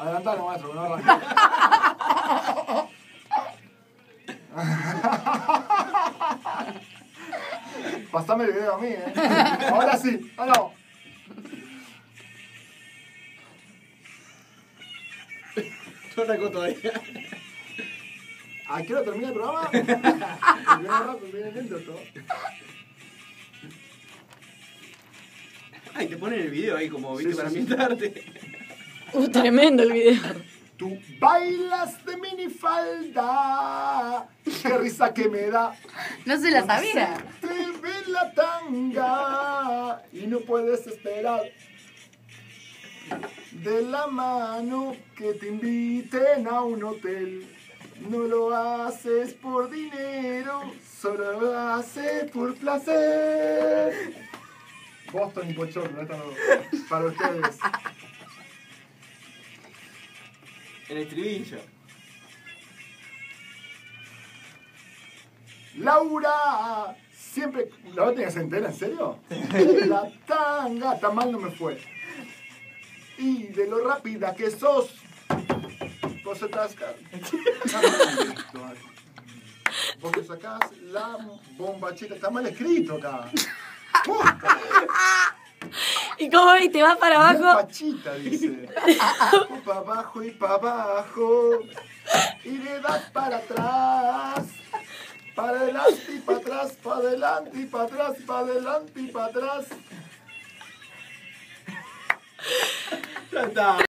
Adelantalo, maestro, que no. Pasame el video a mí, eh. Ahora sí, ah no. No arrancó todavía. ¿A qué hora termina el programa? Viene rápido, viene lento esto. Ay, te ponen el video ahí como, viste, Sí, para sí, sí. Uh, tremendo el video. Tú bailas de minifalda. Qué risa que me da. No se la sabía. Te ve la tanga y no puedes esperar de la mano que te inviten a un hotel. No lo haces por dinero, solo lo haces por placer. Boston y esta no- para ustedes. El estribillo. Laura, siempre. ¿La tenías entera, en serio? La tanga, tan mal no me fue. Y de lo rápida que sos, vos atascas. Vos te sacás la bombachita, está mal escrito acá. ¿Y cómo es? ¿Te vas para abajo? bombachita, dice. Para abajo y para abajo. Y le das para atrás. Para adelante y para atrás, para adelante y para atrás, para adelante y para atrás. Ya está.